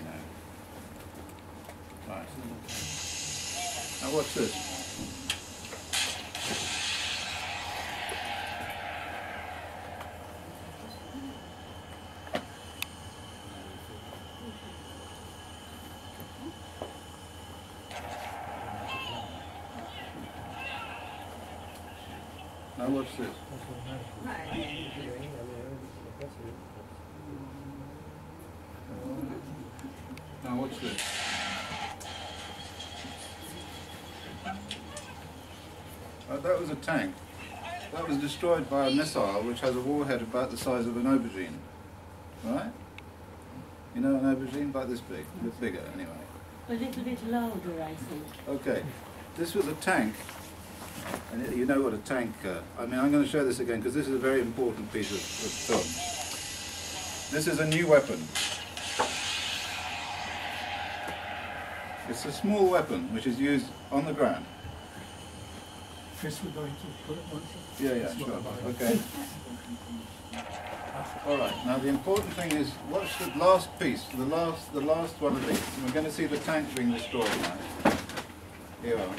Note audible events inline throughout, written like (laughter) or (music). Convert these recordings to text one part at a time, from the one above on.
now. Right. Now watch this. Now watch this. Now watch this. Uh, that was a tank. That was destroyed by a missile which has a warhead about the size of an aubergine. Right? You know an aubergine? About this big. A bit bigger, anyway. A little bit louder, I think. Okay. This was a tank. And it- you know what a tank... Uh, I mean, I'm going to show this again because this is a very important piece of, of film. This is a new weapon. It's a small weapon which is used on the ground. Chris, we're going to put it on. Yeah, yeah, sure. Okay. All right. Now the important thing is, watch the last piece, the last, the last one of these. We're going to see the tank being destroyed now. Here we are.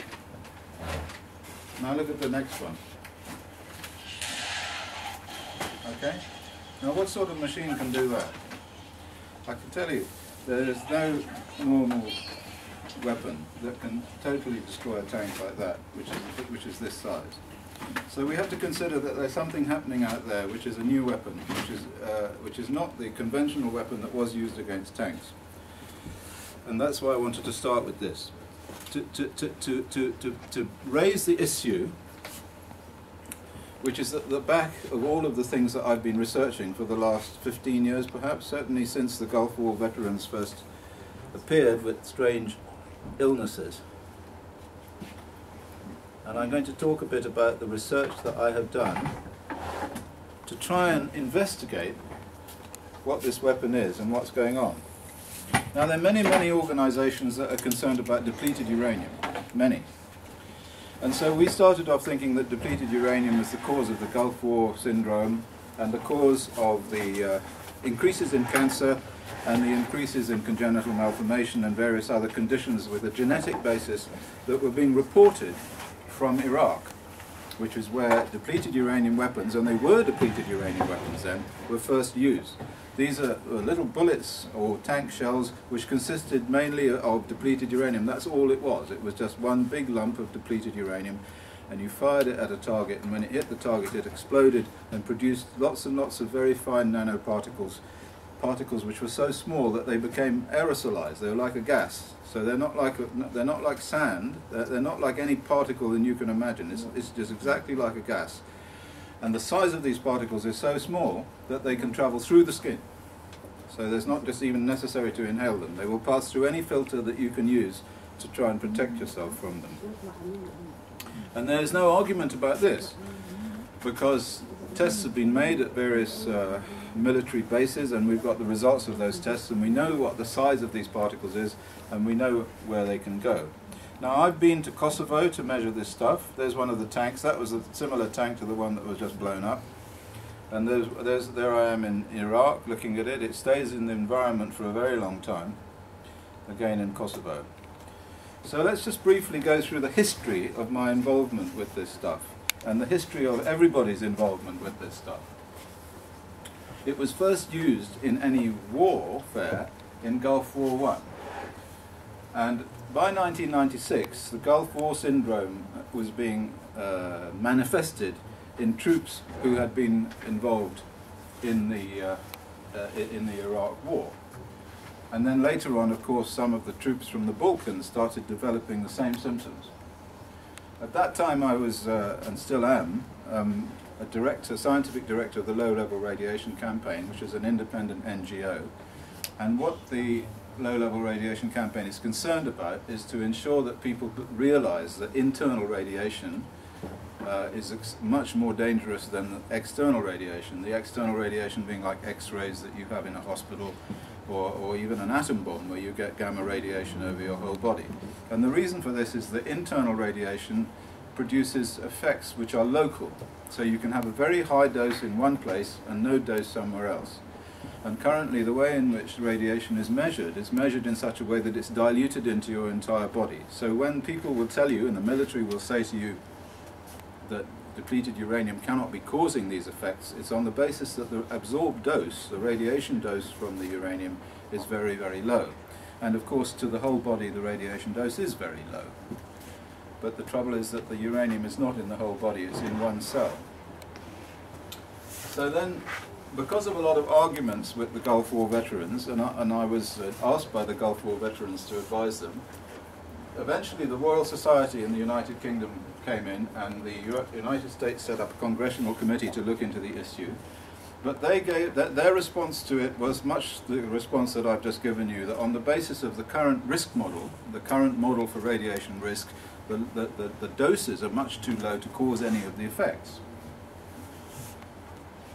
Now look at the next one. Okay. Now what sort of machine can do that? I can tell you, there is no normal weapon that can totally destroy a tank like that, which is which is this size. So we have to consider that there's something happening out there, which is a new weapon, which is uh, which is not the conventional weapon that was used against tanks. And that's why I wanted to start with this, to to to to to, to, to raise the issue. Which is at the back of all of the things that I've been researching for the last 15 years, perhaps, certainly since the Gulf War veterans first appeared with strange illnesses. And I'm going to talk a bit about the research that I have done to try and investigate what this weapon is and what's going on. Now, there are many, many organizations that are concerned about depleted uranium. Many. And so we started off thinking that depleted uranium was the cause of the Gulf War syndrome and the cause of the uh, increases in cancer and the increases in congenital malformation and various other conditions with a genetic basis that were being reported from Iraq, which is where depleted uranium weapons, and they were depleted uranium weapons then, were first used. These are little bullets or tank shells which consisted mainly of depleted uranium. That's all it was. It was just one big lump of depleted uranium and you fired it at a target and when it hit the target it exploded and produced lots and lots of very fine nanoparticles particles which were so small that they became aerosolized. They were like a gas. So they're not like a, they're not like sand. They're, they're not like any particle that you can imagine. It's, it's just exactly like a gas. And the size of these particles is so small that they can travel through the skin. So there's not just even necessary to inhale them. They will pass through any filter that you can use to try and protect yourself from them and there's no argument about this because tests have been made at various uh, military bases and we've got the results of those tests and we know what the size of these particles is and we know where they can go. Now I've been to Kosovo to measure this stuff. There's one of the tanks. That was a similar tank to the one that was just blown up. And there's, there's, there I am in Iraq looking at it. It stays in the environment for a very long time, again in Kosovo. So let's just briefly go through the history of my involvement with this stuff and the history of everybody's involvement with this stuff. It was first used in any warfare in Gulf War One. And by 1996, the Gulf War syndrome was being uh, manifested in troops who had been involved in the, uh, uh, in the Iraq War. And then later on, of course, some of the troops from the Balkans started developing the same symptoms. At that time, I was, uh, and still am, um, a director, scientific director of the Low Level Radiation Campaign, which is an independent NGO. And what the Low Level Radiation Campaign is concerned about is to ensure that people realize that internal radiation uh, is much more dangerous than external radiation. The external radiation being like X-rays that you have in a hospital, or, or even an atom bomb where you get gamma radiation over your whole body. And the reason for this is that internal radiation produces effects which are local. So you can have a very high dose in one place and no dose somewhere else. And currently, the way in which radiation is measured is measured in such a way that it's diluted into your entire body. So when people will tell you, and the military will say to you, that depleted uranium cannot be causing these effects, it's on the basis that the absorbed dose, the radiation dose from the uranium, is very, very low. And of course, to the whole body, the radiation dose is very low. But the trouble is that the uranium is not in the whole body, it's in one cell. So then, because of a lot of arguments with the Gulf War veterans, and I, and I was uh, asked by the Gulf War veterans to advise them, eventually the Royal Society in the United Kingdom came in and the United States set up a congressional committee to look into the issue. But they gave, th- their response to it was much the response that I've just given you, that on the basis of the current risk model, the current model for radiation risk, the, the, the, the doses are much too low to cause any of the effects.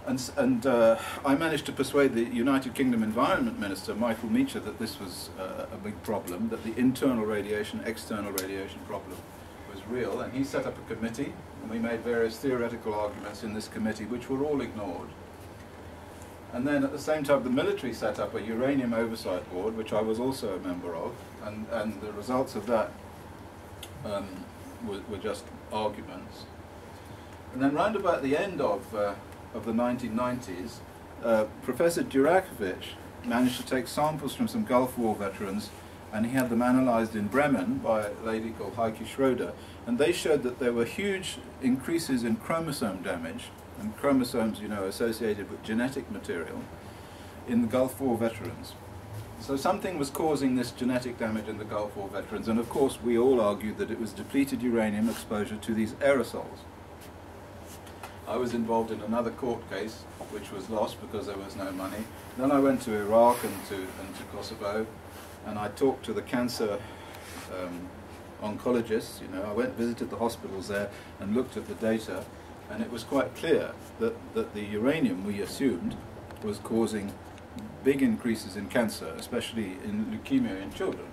And, and uh, I managed to persuade the United Kingdom Environment Minister, Michael Meacher, that this was uh, a big problem, that the internal radiation, external radiation problem real, and he set up a committee, and we made various theoretical arguments in this committee, which were all ignored. And then at the same time, the military set up a uranium oversight board, which I was also a member of, and, and the results of that um, were, were just arguments. And then round about the end of, uh, of the 1990s, uh, Professor Durakovic managed to take samples from some Gulf War veterans and he had them analyzed in Bremen by a lady called Heike Schroeder, and they showed that there were huge increases in chromosome damage, and chromosomes, you know, associated with genetic material, in the Gulf War veterans. So something was causing this genetic damage in the Gulf War veterans, and of course we all argued that it was depleted uranium exposure to these aerosols. I was involved in another court case, which was lost because there was no money. Then I went to Iraq and to, and to Kosovo, and I talked to the cancer um, oncologists. You know, I went visited the hospitals there and looked at the data, and it was quite clear that, that the uranium we assumed was causing big increases in cancer, especially in leukemia in children.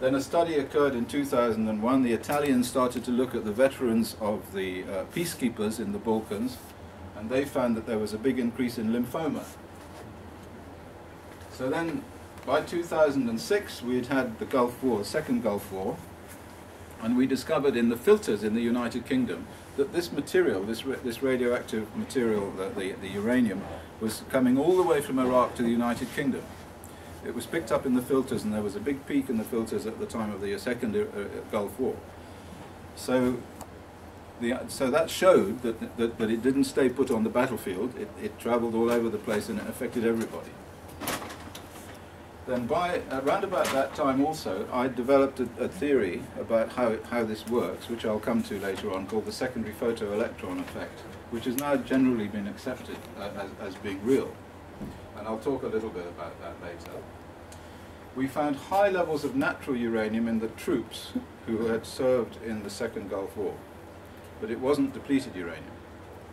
Then a study occurred in 2001. The Italians started to look at the veterans of the uh, peacekeepers in the Balkans, and they found that there was a big increase in lymphoma. So then, by 2006, we had had the Gulf War, second Gulf War, and we discovered in the filters in the United Kingdom that this material, this, this radioactive material, the, the, the uranium, was coming all the way from Iraq to the United Kingdom. It was picked up in the filters, and there was a big peak in the filters at the time of the second uh, uh, Gulf War. So, the, so that showed that, that, that it didn't stay put on the battlefield, it, it travelled all over the place and it affected everybody. Then by around about that time also, I developed a, a theory about how, how this works, which I'll come to later on, called the secondary photoelectron effect, which has now generally been accepted uh, as, as being real. And I'll talk a little bit about that later. We found high levels of natural uranium in the troops who had served in the Second Gulf War, but it wasn't depleted uranium.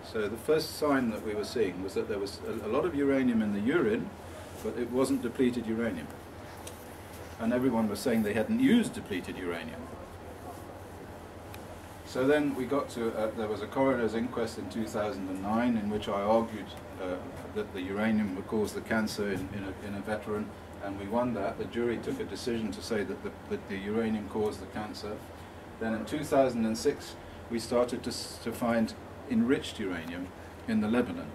So the first sign that we were seeing was that there was a, a lot of uranium in the urine, but it wasn't depleted uranium. And everyone was saying they hadn't used depleted uranium. So then we got to, uh, there was a coroner's inquest in 2009 in which I argued uh, that the uranium would cause the cancer in, in, a, in a veteran, and we won that. The jury took a decision to say that the, that the uranium caused the cancer. Then in 2006, we started to, to find enriched uranium in the Lebanon.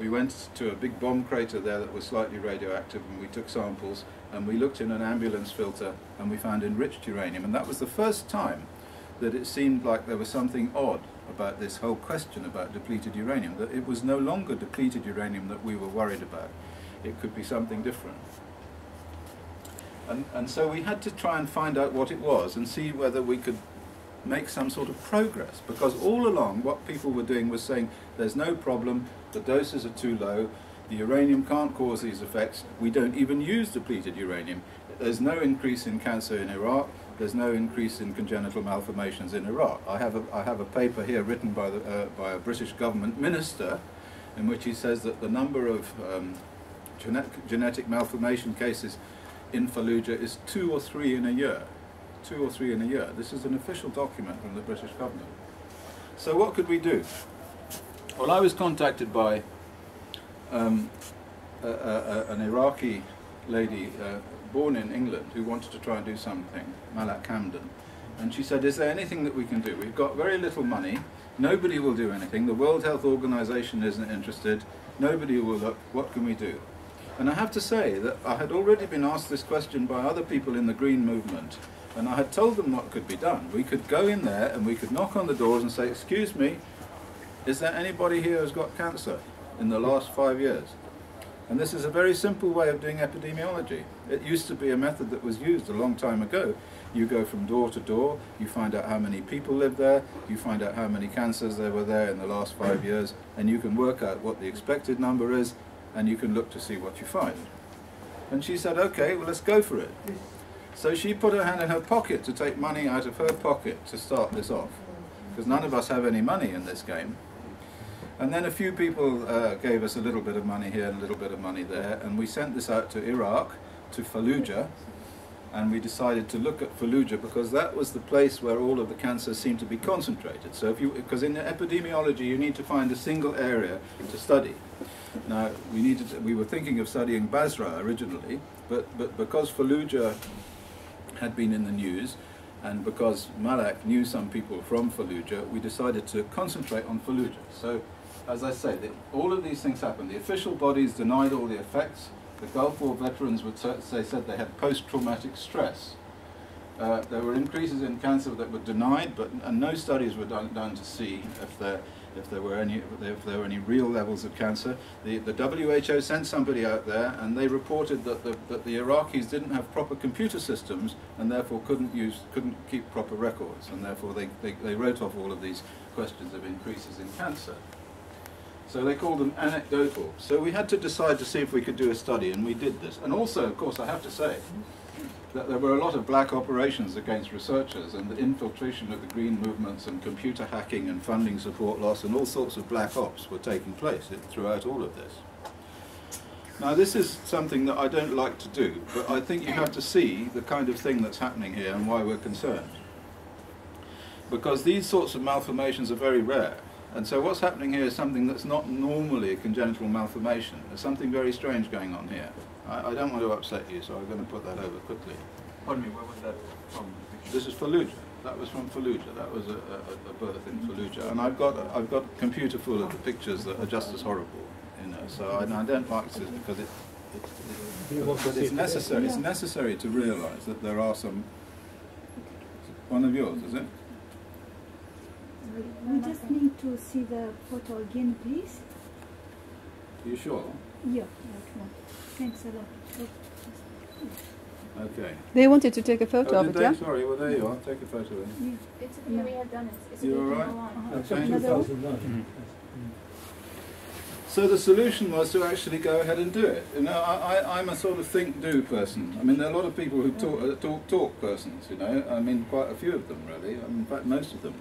We went to a big bomb crater there that was slightly radioactive, and we took samples, and we looked in an ambulance filter, and we found enriched uranium. And that was the first time that it seemed like there was something odd about this whole question about depleted uranium, that it was no longer depleted uranium that we were worried about. It could be something different. And, and so we had to try and find out what it was and see whether we could make some sort of progress. Because all along, what people were doing was saying, there's no problem, the doses are too low, the uranium can't cause these effects, we don't even use depleted uranium. There's no increase in cancer in Iraq, there's no increase in congenital malformations in Iraq. I have a, I have a paper here written by, the, uh, by a British government minister in which he says that the number of um, genetic, genetic malformation cases in Fallujah is two or three in a year. Two or three in a year. This is an official document from the British government. So what could we do? Well, I was contacted by um, a, a, an Iraqi lady uh, born in England who wanted to try and do something, Malak Hamdan. And she said, Is there anything that we can do? We've got very little money. Nobody will do anything. The World Health Organization isn't interested. Nobody will look. What can we do? And I have to say that I had already been asked this question by other people in the Green movement. And I had told them what could be done. We could go in there and we could knock on the doors and say, Excuse me, is there anybody here who's got cancer in the last five years? And this is a very simple way of doing epidemiology. It used to be a method that was used a long time ago. You go from door to door, you find out how many people live there, you find out how many cancers there were there in the last five years, and you can work out what the expected number is, and you can look to see what you find. And she said, okay, well, let's go for it. So she put her hand in her pocket to take money out of her pocket to start this off, because none of us have any money in this game. And then a few people uh, gave us a little bit of money here and a little bit of money there, and we sent this out to Iraq, to Fallujah, and we decided to look at Fallujah because that was the place where all of the cancers seemed to be concentrated. So if you, because in epidemiology you need to find a single area to study. Now we needed, we were thinking of studying Basra originally, but but because Fallujah had been in the news, and because Malak knew some people from Fallujah, we decided to concentrate on Fallujah. So, as I say, the, all of these things happened. The official bodies denied all the effects. The Gulf War veterans would say said they had post-traumatic stress. Uh, there were increases in cancer that were denied, but and no studies were done, done to see if there if there were any if there were any real levels of cancer. The the WHO sent somebody out there, and they reported that the that the Iraqis didn't have proper computer systems, and therefore couldn't use couldn't keep proper records, and therefore they, they, they wrote off all of these questions of increases in cancer. So they called them anecdotal. So we had to decide to see if we could do a study, and we did this. And also, of course, I have to say that there were a lot of black operations against researchers, and the infiltration of the green movements, and computer hacking, and funding support loss, and all sorts of black ops were taking place throughout all of this. Now, this is something that I don't like to do, but I think you have to see the kind of thing that's happening here and why we're concerned. Because these sorts of malformations are very rare. And so what's happening here is something that's not normally a congenital malformation. There's something very strange going on here. I, I don't want to upset you, so I'm going to put that over quickly. Pardon me, where was that from? This is Fallujah. That was from Fallujah. That was a, a, a birth in Fallujah. And I've got I've got a computer full of the pictures that are just as horrible. You know, so I, I don't like this because it, it, it but, but it's necessary. It's necessary to realise that there are some. One of yours, is it? We just need to see the photo again, please. You sure? Yeah, that. Thanks a lot. Okay. They wanted to take a photo oh, of it, they? yeah? Sorry, well there you are. Take a photo of it. Yeah. It's okay, we have done it. It's You okay, all we right? can go on. Okay. Another one? So the solution was to actually go ahead and do it. You know, I, I, I'm a sort of think-do person. I mean, there are a lot of people who talk, uh, talk, talk persons. You know, I mean, quite a few of them really. I mean, in fact, most of them.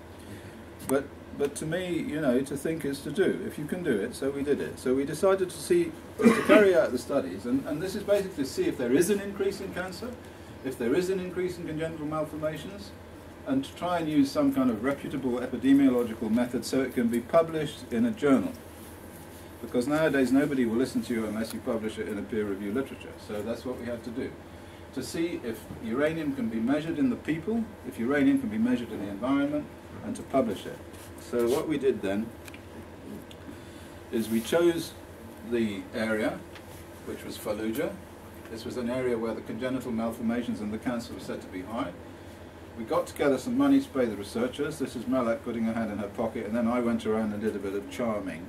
But but to me, you know, to think is to do. If you can do it, so we did it. So we decided to see to carry out the studies, and, and this is basically to see if there is an increase in cancer, if there is an increase in congenital malformations, and to try and use some kind of reputable epidemiological method so it can be published in a journal. Because nowadays nobody will listen to you unless you publish it in a peer-reviewed literature. So that's what we had to do. To see if uranium can be measured in the people, if uranium can be measured in the environment, and to publish it. So what we did then is we chose the area, which was Fallujah. This was an area where the congenital malformations and the cancer were said to be high. We got together some money to pay the researchers. This is Malak putting her hand in her pocket, and then I went around and did a bit of charming.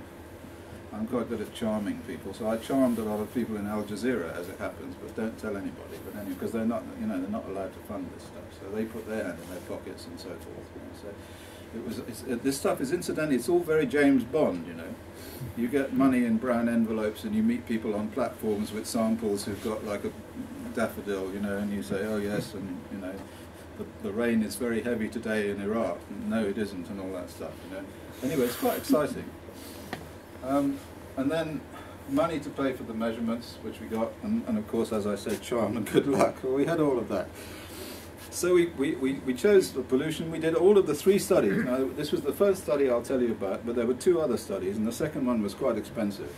I'm quite good at charming people, so I charmed a lot of people in Al Jazeera, as it happens, but don't tell anybody. But anyway, because they're not, you know, they're not allowed to fund this stuff, so they put their hand in their pockets and so forth. You know, so it was this stuff is incidentally, it's all very James Bond, you know. You get money in brown envelopes, and you meet people on platforms with samples who've got like a daffodil, you know, and you say, oh yes, and you know, the, the rain is very heavy today in Iraq. No, it isn't, and all that stuff, you know. Anyway, it's quite exciting. Um, and then money to pay for the measurements, which we got, and, and of course, as I said, charm and good luck. Well, we had all of that. So we, we, we, we chose the pollution. We did all of the three studies. Now, this was the first study I'll tell you about, but there were two other studies, and the second one was quite expensive.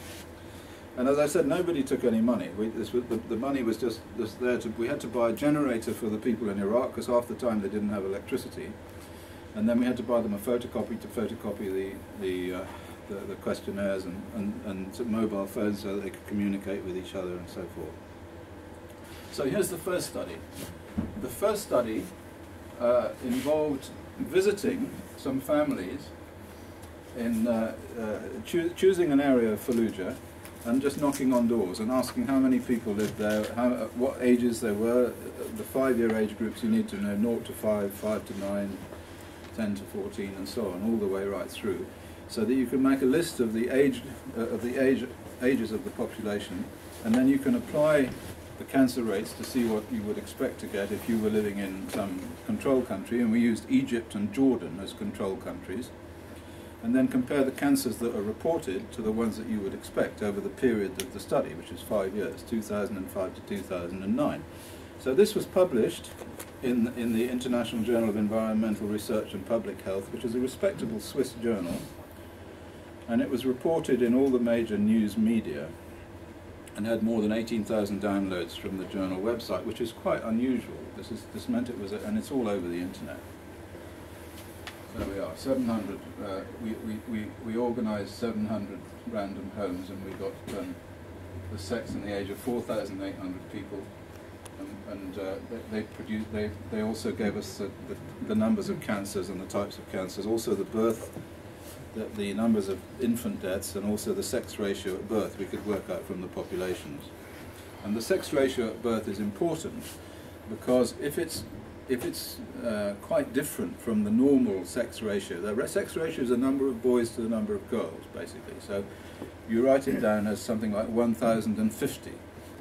And as I said, nobody took any money. We, this was, the, the money was just, just there to. We had to buy a generator for the people in Iraq because half the time they didn't have electricity, and then we had to buy them a photocopy to photocopy the the, uh, the, the questionnaires and, and, and mobile phones so that they could communicate with each other and so forth. So here's the first study. The first study uh, involved visiting some families in uh, uh, choo- choosing an area of Fallujah and just knocking on doors and asking how many people lived there, how, uh, what ages there were, uh, the five-year age groups you need to know, 0 to 5, 5 to 9, 10 to 14 and so on, all the way right through, so that you can make a list of the age, uh, of the age, ages of the population and then you can apply the cancer rates to see what you would expect to get if you were living in some control country, and we used Egypt and Jordan as control countries, and then compare the cancers that are reported to the ones that you would expect over the period of the study, which is five years, 2005 to 2009. So this was published in, in the International Journal of Environmental Research and Public Health, which is a respectable Swiss journal, and it was reported in all the major news media and had more than 18,000 downloads from the journal website, which is quite unusual. This, is, this meant it was, a, and it's all over the internet. There we are, 700, uh, we, we, we, we organised 700 random homes and we got um, the sex and the age of 4,800 people. And, and uh, they, they, produced, they, they also gave us the, the, the numbers of cancers and the types of cancers, also the birth the, the numbers of infant deaths and also the sex ratio at birth we could work out from the populations. And the sex ratio at birth is important because if it's if it's uh, quite different from the normal sex ratio, the sex ratio is the number of boys to the number of girls, basically. So you write it down as something like 1,050.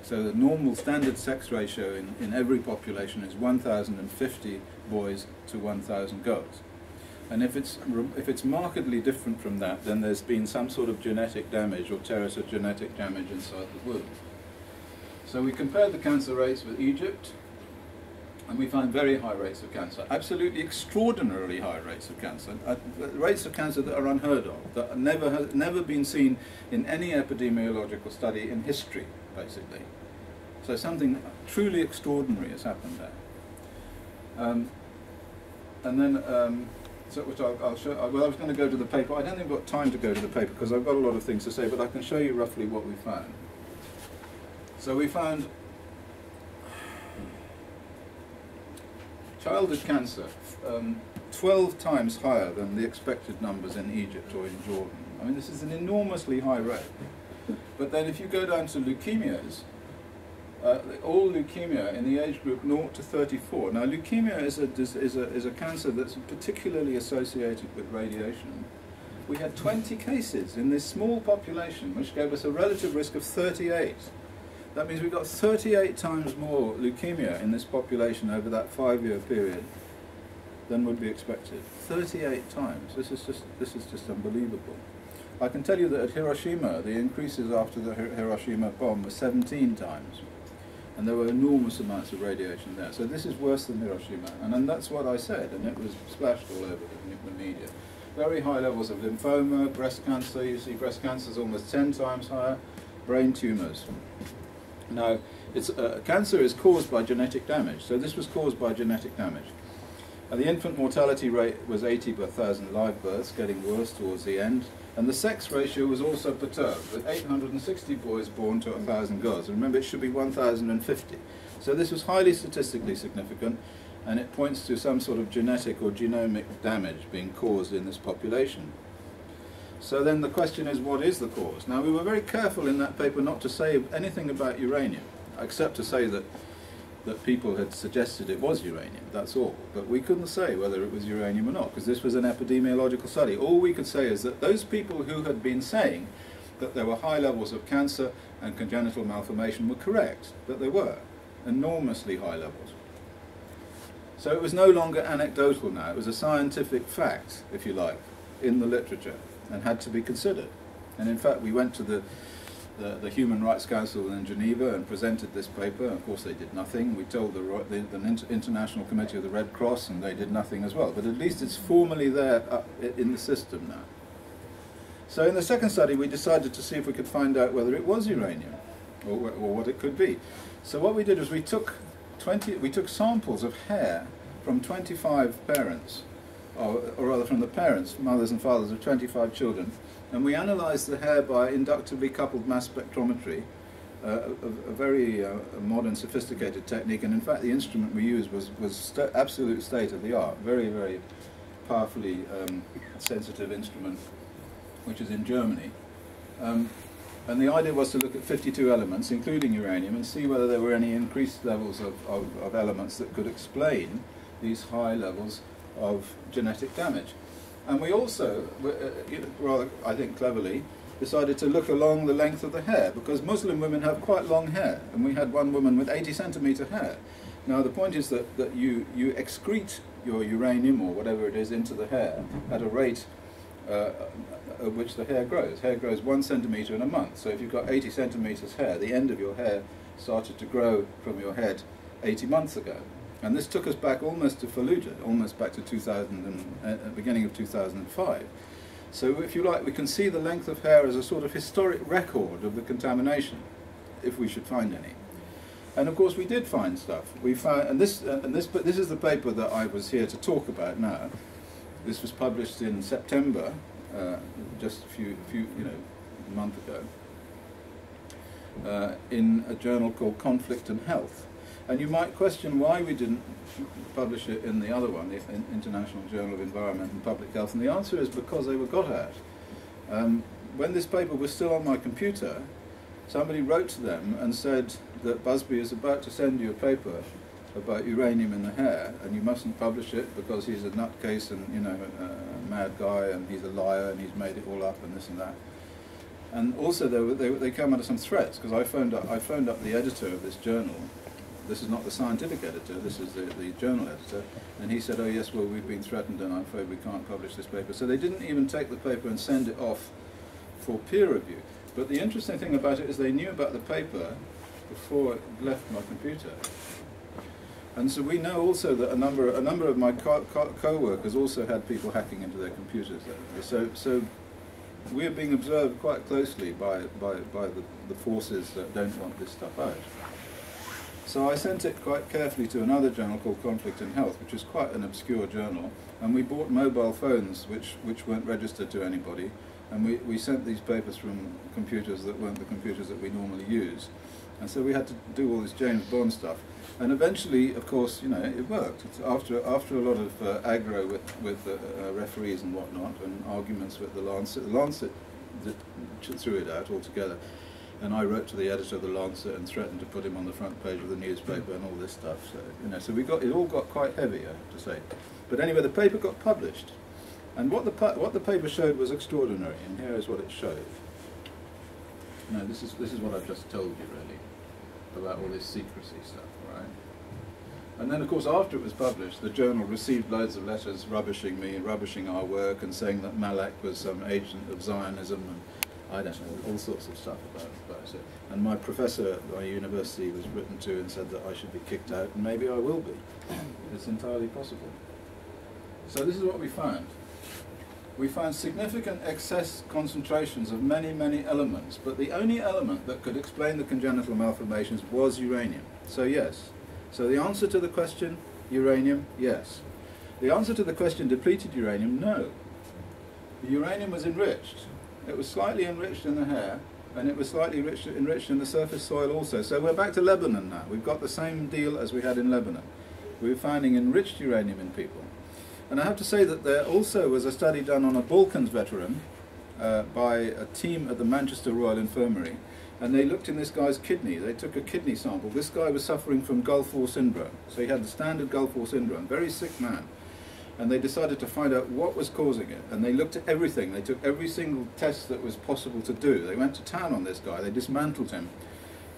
So the normal standard sex ratio in, in every population is 1,050 boys to 1,000 girls. And if it's, if it's markedly different from that, then there's been some sort of genetic damage or teratogenetic damage inside the womb. So we compared the cancer rates with Egypt, and we find very high rates of cancer, absolutely extraordinarily high rates of cancer, uh, rates of cancer that are unheard of, that never have never been seen in any epidemiological study in history, basically. So something truly extraordinary has happened there. Um, and then um, so, which I'll, I'll show. Well, I was going to go to the paper. I don't think I've got time to go to the paper because I've got a lot of things to say, but I can show you roughly what we found. So we found childhood cancer um, 12 times higher than the expected numbers in Egypt or in Jordan. I mean, this is an enormously high rate. But then if you go down to leukemias, uh, all leukemia in the age group 0 to 34. Now, leukemia is a, is, a, is a cancer that's particularly associated with radiation. We had 20 cases in this small population, which gave us a relative risk of 38. That means we've got 38 times more leukemia in this population over that five-year period than would be expected. 38 times. This is just this is just unbelievable. I can tell you that at Hiroshima, the increases after the Hiroshima bomb were 17 times and there were enormous amounts of radiation there. So this is worse than Hiroshima, and, and that's what I said, and it was splashed all over the, the media. Very high levels of lymphoma, breast cancer, you see breast cancer is almost 10 times higher, brain tumours. Now, it's, uh, cancer is caused by genetic damage, so this was caused by genetic damage. And the infant mortality rate was 80 per thousand live births, getting worse towards the end. And the sex ratio was also perturbed, with 860 boys born to 1,000 girls. And remember, it should be 1,050. So this was highly statistically significant, and it points to some sort of genetic or genomic damage being caused in this population. So then the question is, what is the cause? Now, we were very careful in that paper not to say anything about uranium, except to say that that people had suggested it was uranium, that's all. But we couldn't say whether it was uranium or not, because this was an epidemiological study. All we could say is that those people who had been saying that there were high levels of cancer and congenital malformation were correct, that there were enormously high levels. So it was no longer anecdotal now, it was a scientific fact, if you like, in the literature, and had to be considered. And in fact, we went to the the, the, Human Rights Council in Geneva and presented this paper. Of course, they did nothing. We told the, the, the, International Committee of the Red Cross, and they did nothing as well. But at least it's formally there uh, in the system now. So in the second study, we decided to see if we could find out whether it was uranium, or, or what it could be. So what we did was we took 20, we took samples of hair from 25 parents, or, or rather from the parents, mothers and fathers of 25 children, and we analysed the hair by inductively coupled mass spectrometry, uh, a, a very uh, modern, sophisticated technique. And in fact, the instrument we used was was sta absolute state of the art, very, very powerfully um, sensitive instrument, which is in Germany. Um, and the idea was to look at 52 elements, including uranium, and see whether there were any increased levels of, of, of elements that could explain these high levels of genetic damage. And we also, uh, rather, I think cleverly, decided to look along the length of the hair because Muslim women have quite long hair, and we had one woman with 80 centimeter hair. Now the point is that, that you, you excrete your uranium or whatever it is into the hair at a rate uh, at which the hair grows. Hair grows one centimeter in a month. So if you've got 80 centimeters hair, the end of your hair started to grow from your head 80 months ago. And this took us back almost to Fallujah, almost back to 2000 and, uh, beginning of 2005. So if you like, we can see the length of hair as a sort of historic record of the contamination, if we should find any. And of course, we did find stuff. We found, and this, uh, and this, but this is the paper that I was here to talk about now. This was published in September, uh, just a few, few, you know, a month ago, uh, in a journal called Conflict and Health. And you might question why we didn't publish it in the other one, the International Journal of Environment and Public Health. And the answer is because they were got at. Um, when this paper was still on my computer, somebody wrote to them and said that Busby is about to send you a paper about uranium in the hair, and you mustn't publish it because he's a nutcase and you know a, mad guy, and he's a liar, and he's made it all up, and this and that. And also, they, were, they, they came under some threats because I phoned up I phoned up the editor of this journal. This is not the scientific editor. This is the, the journal editor, and he said, "Oh yes, well we've been threatened, and I'm afraid we can't publish this paper." So they didn't even take the paper and send it off for peer review. But the interesting thing about it is they knew about the paper before it left my computer. And so we know also that a number, a number of my co- co- co-workers also had people hacking into their computers. So, so we are being observed quite closely by, by, by the, the forces that don't want this stuff out. So I sent it quite carefully to another journal called Conflict and Health, which is quite an obscure journal, and we bought mobile phones which, which weren't registered to anybody, and we, we sent these papers from computers that weren't the computers that we normally use. And so we had to do all this James Bond stuff. And eventually, of course, you know, it worked. It's after after a lot of uh, aggro with with uh, uh, referees and whatnot, and arguments with the Lancet, the Lancet threw it out altogether. And I wrote to the editor of the Lancet and threatened to put him on the front page of the newspaper and all this stuff. So you know, so we got it all got quite heavy, I have to say. But anyway, the paper got published, and what the what the paper showed was extraordinary. And here is what it showed. No, this is this is what I've just told you, really, about all this secrecy stuff. Right? And then, of course, after it was published, the journal received loads of letters rubbishing me and rubbishing our work and saying that Malak was some agent of Zionism and I don't know, all sorts of stuff about, about it. And my professor at my university was written to and said that I should be kicked out, and maybe I will be. (clears throat) It's entirely possible. So this is what we found. We found significant excess concentrations of many, many elements, but the only element that could explain the congenital malformations was uranium. So yes, so the answer to the question, uranium, yes. The answer to the question, depleted uranium, no. The uranium was enriched. It was slightly enriched in the hair, and it was slightly enriched, enriched in the surface soil also. So we're back to Lebanon now. We've got the same deal as we had in Lebanon. We're finding enriched uranium in people. And I have to say that there also was a study done on a Balkans veteran uh, by a team at the Manchester Royal Infirmary and they looked in this guy's kidney. They took a kidney sample. This guy was suffering from Gulf War syndrome. So he had the standard Gulf War syndrome, very sick man. And they decided to find out what was causing it. And they looked at everything. They took every single test that was possible to do. They went to town on this guy. They dismantled him.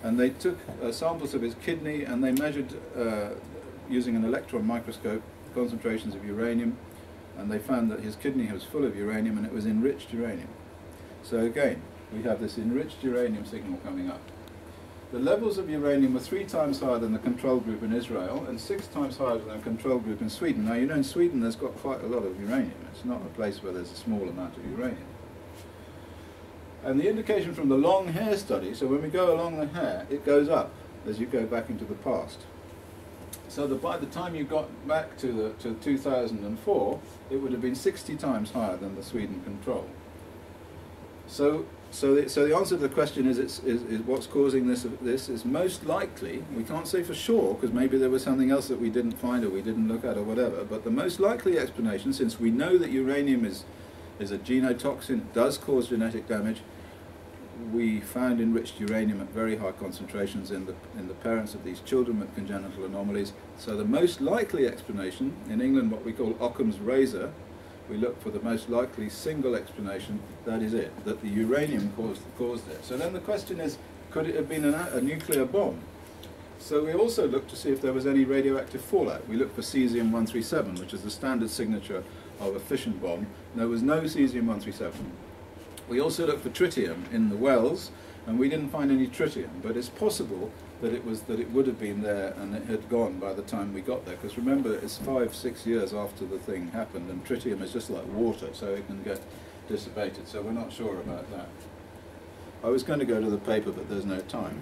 And they took uh, samples of his kidney and they measured, uh, using an electron microscope, concentrations of uranium. And they found that his kidney was full of uranium and it was enriched uranium. So again, we have this enriched uranium signal coming up. The levels of uranium were three times higher than the control group in Israel and six times higher than the control group in Sweden. Now, you know, in Sweden there's got quite a lot of uranium. It's not a place where there's a small amount of uranium. And the indication from the long hair study, so when we go along the hair, it goes up as you go back into the past. So that by the time you got back to, the, to 2004, it would have been 60 times higher than the Sweden control. So, so, the, so the answer to the question is, it's, is, is what's causing this, this is most likely, we can't say for sure, because maybe there was something else that we didn't find or we didn't look at or whatever, but the most likely explanation, since we know that uranium is, is a genotoxin, does cause genetic damage, we found enriched uranium at very high concentrations in the, in the parents of these children with congenital anomalies. So the most likely explanation, in England what we call Occam's razor, we look for the most likely single explanation, that is it, that the uranium caused, caused it. So then the question is, could it have been a, a nuclear bomb? So we also looked to see if there was any radioactive fallout. We looked for cesium-137, which is the standard signature of a fission bomb. There was no cesium-137. We also looked for tritium in the wells, and we didn't find any tritium, but it's possible that it was that it would have been there and it had gone by the time we got there. Because remember, it's five, six years after the thing happened, and tritium is just like water, so it can get dissipated. So we're not sure about that. I was going to go to the paper, but there's no time.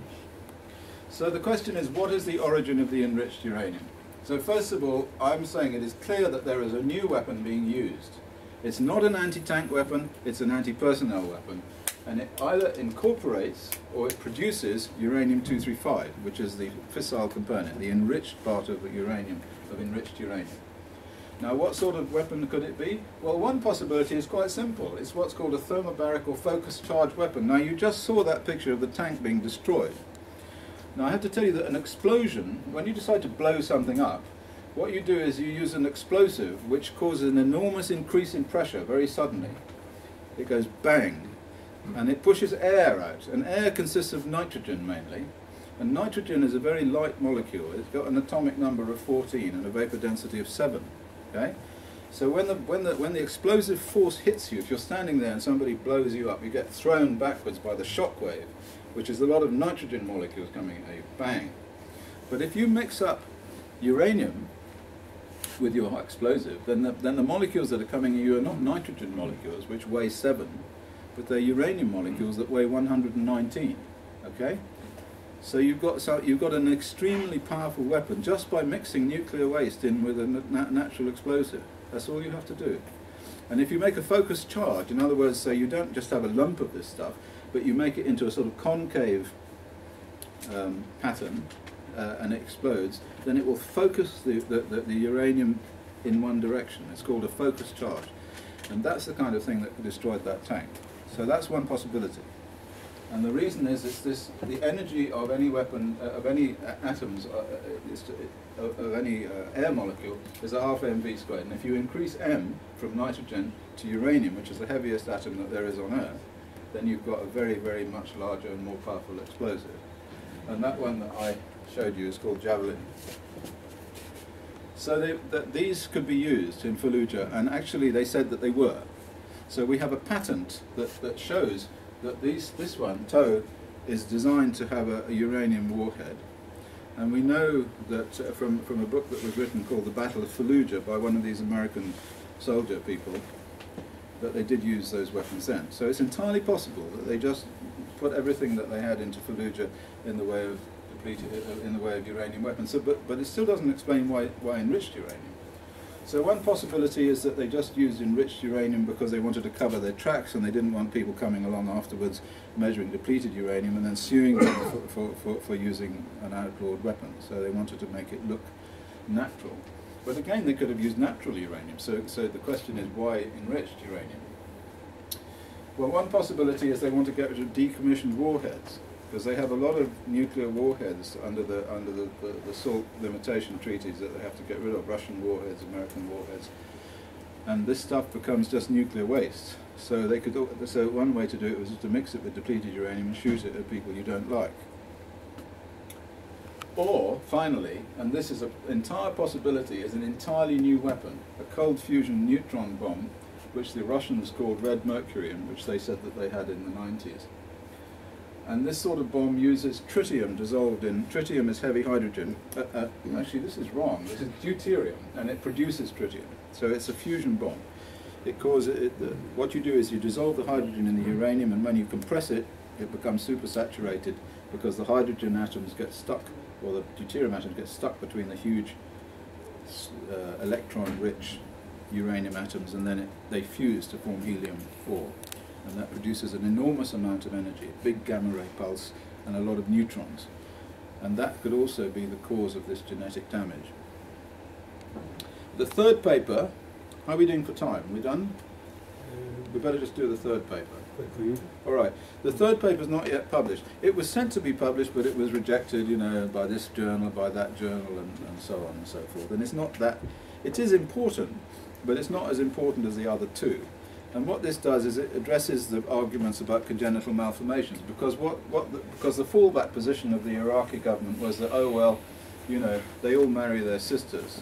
So the question is, what is the origin of the enriched uranium? So first of all, I'm saying it is clear that there is a new weapon being used. It's not an anti-tank weapon, it's an anti-personnel weapon. And it either incorporates or it produces uranium-235, which is the fissile component, the enriched part of the uranium, of enriched uranium. Now, what sort of weapon could it be? Well, one possibility is quite simple. It's what's called a thermobaric or focused charge weapon. Now, you just saw that picture of the tank being destroyed. Now, I have to tell you that an explosion, when you decide to blow something up, what you do is you use an explosive which causes an enormous increase in pressure very suddenly. It goes bang, and it pushes air out. And air consists of nitrogen mainly. And nitrogen is a very light molecule. It's got an atomic number of 14 and a vapor density of 7. Okay? So when the, when, the, when the explosive force hits you, if you're standing there and somebody blows you up, you get thrown backwards by the shock wave, which is a lot of nitrogen molecules coming at you. Bang. But if you mix up uranium with your explosive, then the, then the molecules that are coming at you are not nitrogen molecules, which weigh 7, but they're uranium molecules that weigh 119. Okay? So you've got so you've got an extremely powerful weapon just by mixing nuclear waste in with a na natural explosive. That's all you have to do. And if you make a focused charge, in other words, say you don't just have a lump of this stuff, but you make it into a sort of concave um, pattern, uh, and it explodes, then it will focus the, the, the, the uranium in one direction. It's called a focused charge. And that's the kind of thing that destroyed that tank. So that's one possibility. And the reason is, it's this, the energy of any weapon, uh, of any atoms, uh, uh to, uh, of any uh, air molecule, is a half mv squared. And if you increase m from nitrogen to uranium, which is the heaviest atom that there is on Earth, then you've got a very, very much larger and more powerful explosive. And that one that I showed you is called Javelin. So they, these could be used in Fallujah, and actually they said that they were. So we have a patent that, that shows that these, this one, TOW, is designed to have a, a uranium warhead. And we know that uh, from, from a book that was written called The Battle of Fallujah by one of these American soldier people, that they did use those weapons then. So it's entirely possible that they just put everything that they had into Fallujah in the way of uh, in the way of uranium weapons. So, but, but it still doesn't explain why, why enriched uranium. So one possibility is that they just used enriched uranium because they wanted to cover their tracks and they didn't want people coming along afterwards measuring depleted uranium and then suing them for, for, for, for using an outlawed weapon. So they wanted to make it look natural. But again, they could have used natural uranium. So, so the question is, why enriched uranium? Well, one possibility is they want to get rid of decommissioned warheads because they have a lot of nuclear warheads under the under the, the, the, SALT limitation treaties that they have to get rid of, Russian warheads, American warheads, and this stuff becomes just nuclear waste. So they could so one way to do it was to mix it with depleted uranium and shoot it at people you don't like. Or finally, and this is an entire possibility, is an entirely new weapon, a cold fusion neutron bomb, which the Russians called red mercury and which they said that they had in the 90s. And this sort of bomb uses tritium dissolved in, tritium is heavy hydrogen. Uh, uh, actually, this is wrong. This is deuterium, and it produces tritium. So it's a fusion bomb. it causes it, the, what you do is you dissolve the hydrogen in the uranium, and when you compress it, it becomes supersaturated because the hydrogen atoms get stuck, or the deuterium atoms get stuck between the huge uh, electron-rich uranium atoms, and then it, they fuse to form helium-4, and that produces an enormous amount of energy, a big gamma ray pulse, and a lot of neutrons, and that could also be the cause of this genetic damage. The third paper, how are we doing for time? We done? We better just do the third paper. All right. The third paper is not yet published. It was sent to be published, but it was rejected, you know, by this journal, by that journal, and, and so on and so forth. And it's not that. It is important, but it's not as important as the other two. And what this does is it addresses the arguments about congenital malformations, because what, what the, because the fallback position of the Iraqi government was that oh well, you know, they all marry their sisters,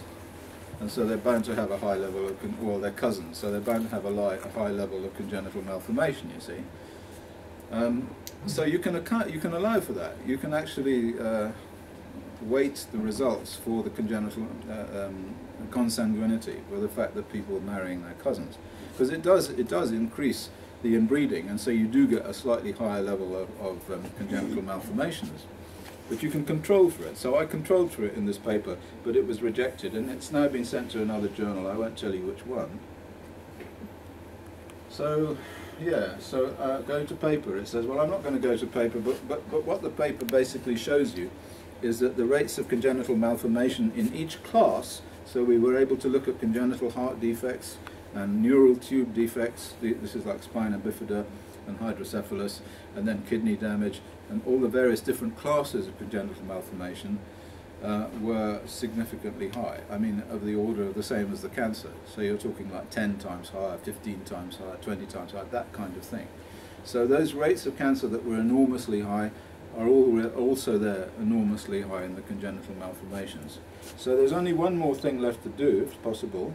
and so they're bound to have a high level of, con- well, they're cousins, so they're bound to have a, a high level of congenital malformation. You see, um, so you can you can allow for that. You can actually uh, weight the results for the congenital uh, um, consanguinity, or the fact that people are marrying their cousins, because it does it does increase the inbreeding, and so you do get a slightly higher level of, of um, congenital malformations but you can control for it. So I controlled for it in this paper, but it was rejected, and it's now been sent to another journal. I won't tell you which one. So, yeah, so uh, go to paper. It says, well, I'm not going to go to paper, but, but, but what the paper basically shows you is that the rates of congenital malformation in each class, so we were able to look at congenital heart defects and neural tube defects, this is like spina bifida and hydrocephalus, and then kidney damage, and all the various different classes of congenital malformation uh, were significantly high. I mean, of the order of the same as the cancer. So you're talking like 10 times higher, 15 times higher, 20 times higher, that kind of thing. So those rates of cancer that were enormously high are all also there enormously high in the congenital malformations. So there's only one more thing left to do, if possible,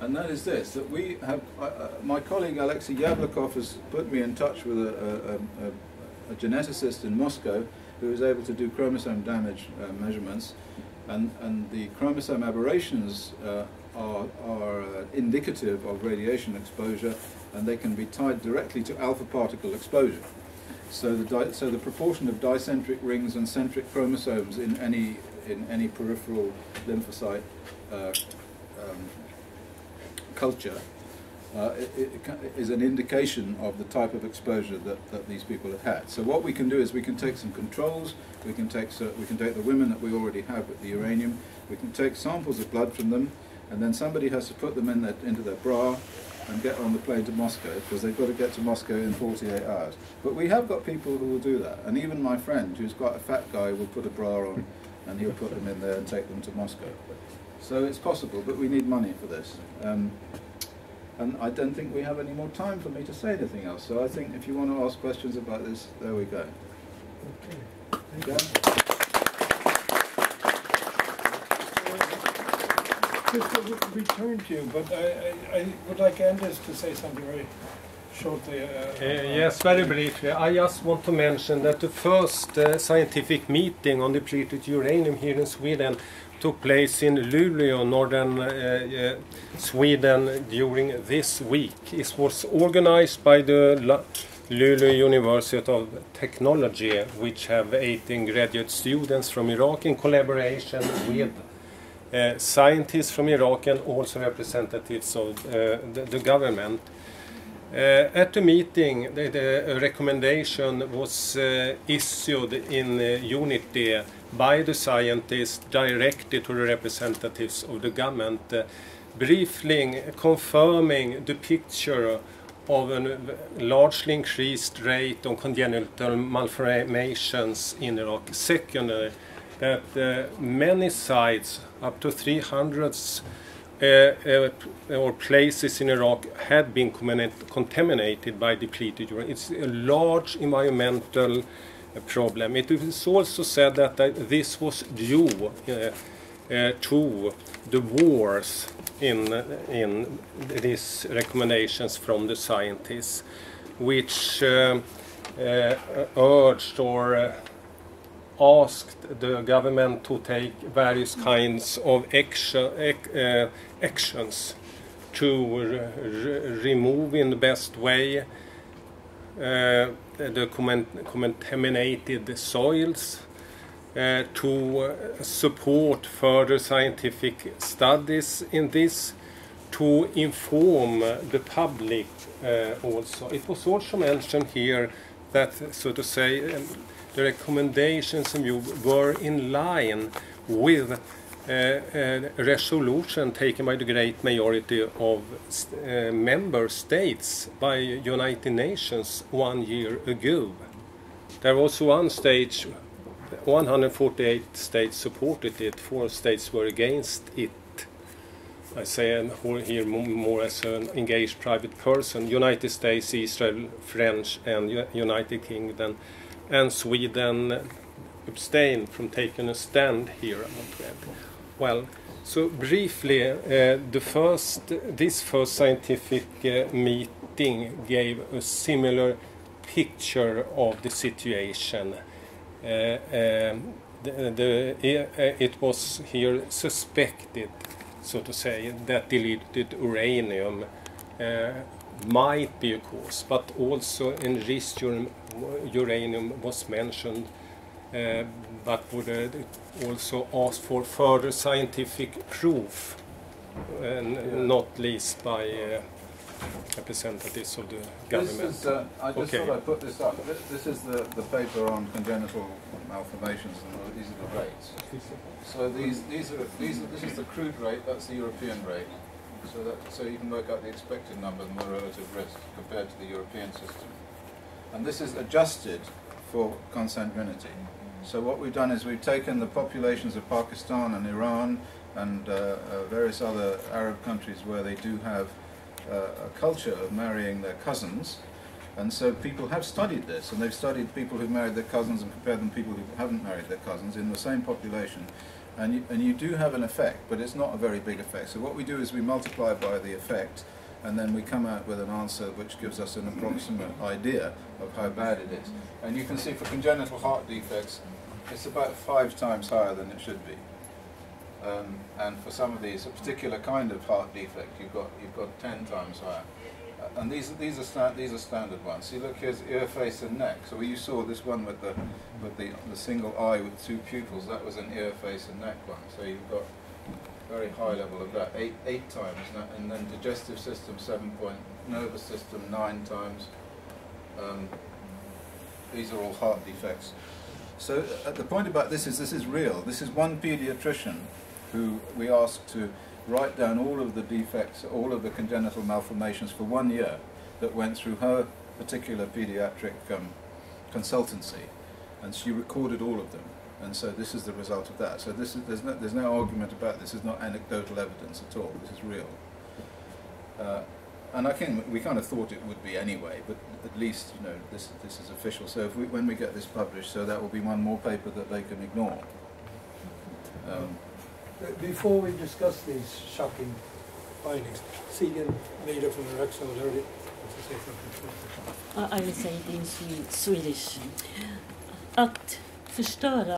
and that is this: that we have. Uh, uh, my colleague Alexei Yablokov has put me in touch with a, a, a, a geneticist in Moscow who is able to do chromosome damage uh, measurements, and and the chromosome aberrations uh, are are uh, indicative of radiation exposure, and they can be tied directly to alpha particle exposure. So the so the proportion of dicentric rings and centric chromosomes in any in any peripheral lymphocyte uh, um, culture uh, it, it is an indication of the type of exposure that, that these people have had. So what we can do is we can take some controls, we can take so we can take the women that we already have with the uranium, we can take samples of blood from them, and then somebody has to put them in their, into their bra and get on the plane to Moscow because they've got to get to Moscow in 48 hours. But we have got people who will do that, and even my friend, who's quite a fat guy, will put a bra on and he'll put them in there and take them to Moscow. So it's possible, but we need money for this. Um, and I don't think we have any more time for me to say anything else. So I think if you want to ask questions about this, there we go. Okay. Yeah? Just to return to you, but I, I, I would like Anders to say something very shortly. Uh, Uh, yes, very briefly. I just want to mention that the first uh, scientific meeting on depleted uranium here in Sweden took place in Luleå, northern uh, uh, Sweden, during this week. It was organized by the Luleå University of Technology, which have 18 graduate students from Iraq in collaboration with uh, scientists from Iraq and also representatives of the, the government. Uh, at the meeting, the, the recommendation was uh, issued in uh, Unity by the scientists directly to the representatives of the government, briefly confirming the picture of a largely increased rate of congenital malformations in Iraq. Secondly, that uh, many sites, up to 300 uh, uh, or places in Iraq had been contaminated by depleted uranium. It's a large environmental uh, problem. It is also said that uh, this was due uh, uh, to the wars in, in these recommendations from the scientists, which uh, uh, urged or uh, asked the government to take various kinds of action, ac- uh, actions to re- re- remove in the best way uh, the contaminated soils, uh, to uh, support further scientific studies in this, to inform the public uh, also. It was also mentioned here that, so to say, um, the recommendations you were in line with uh, a resolution taken by the great majority of uh, member states by United Nations one year ago. There was one stage, 148 states supported it, four states were against it. I say here more as an engaged private person. United States, Israel, French, and United Kingdom, and Sweden abstained from taking a stand here. Well, so briefly, uh, the first, this first scientific uh, meeting gave a similar picture of the situation. Uh, um, the, the, it was here suspected, so to say, that depleted uranium might be a cause, but also enriched ur- uranium was mentioned, uh, but would uh, also ask for further scientific proof, and not least by uh, representatives of the This government. is, uh, I just Okay. thought I'd put this up. This, this is the, the paper on congenital malformations, and these are the rates. So these, these are, these are, this is the crude rate, that's the European rate. So that, so you can work out the expected number and the relative risk compared to the European system. And this is adjusted for consanguinity. So what we've done is we've taken the populations of Pakistan and Iran and uh, uh, various other Arab countries where they do have uh, a culture of marrying their cousins. And so people have studied this, and they've studied people who've married their cousins and compared them to people who haven't married their cousins in the same population. And you, and you do have an effect, but it's not a very big effect. So what we do is we multiply by the effect, and then we come out with an answer which gives us an approximate idea of how bad it is. And you can see for congenital heart defects, it's about five times higher than it should be. Um, and for some of these, a particular kind of heart defect, you've got you've got ten times higher. And these these are these are standard ones. See, look here's ear, face, and neck. So you saw this one with the with the, the single eye with two pupils. That was an ear, face, and neck one. So you've got very high level of that, eight eight times, and and then digestive system seven point, nervous system nine times. Um, these are all heart defects. So uh, the point about this is this is real. This is one pediatrician who we asked to write down all of the defects, all of the congenital malformations for one year that went through her particular pediatric um, consultancy, and she recorded all of them. And so this is the result of that. So this is, there's, no, there's no argument about this. This is not anecdotal evidence at all. This is real. Uh, and I think we kind of thought it would be anyway, but at least you know this this is official. So if we, when we get this published, so that will be one more paper that they can ignore. Um, Before we discuss these shocking findings, Sigan Leader from the say something. I will say in Swedish. Att förstöra